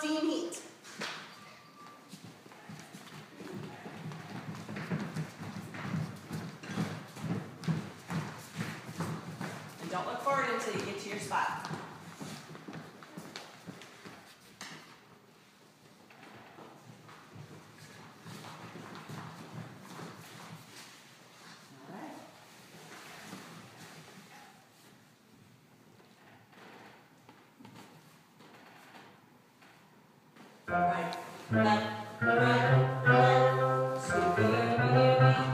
steam heat. And don't look forward until you get to your spot. Right, left, right, left, dancing.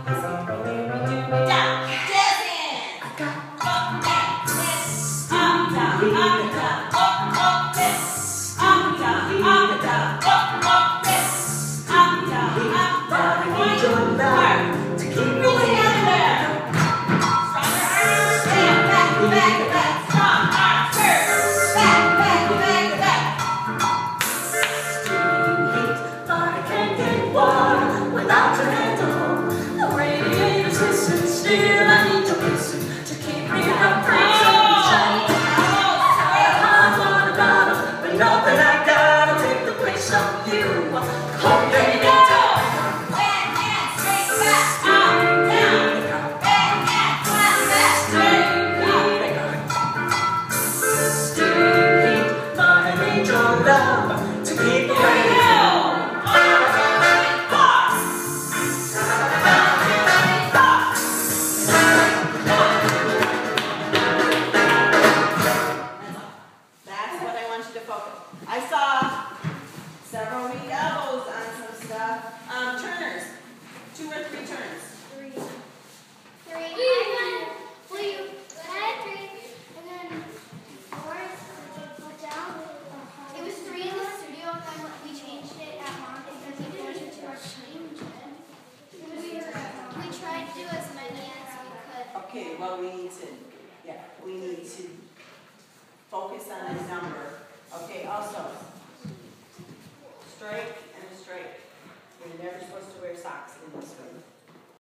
Up, down, yes, up, down, up, down, still several weak elbows on some stuff. Um, turners, two or three turns. Three. Three. I had, three. I had three. And then four, put down. It was three in the studio, and then we changed it at mom because we wanted to change it. We, we tried to do as many as we could. Okay, well, we need to, yeah, we need to focus on you're never supposed to wear socks in this room.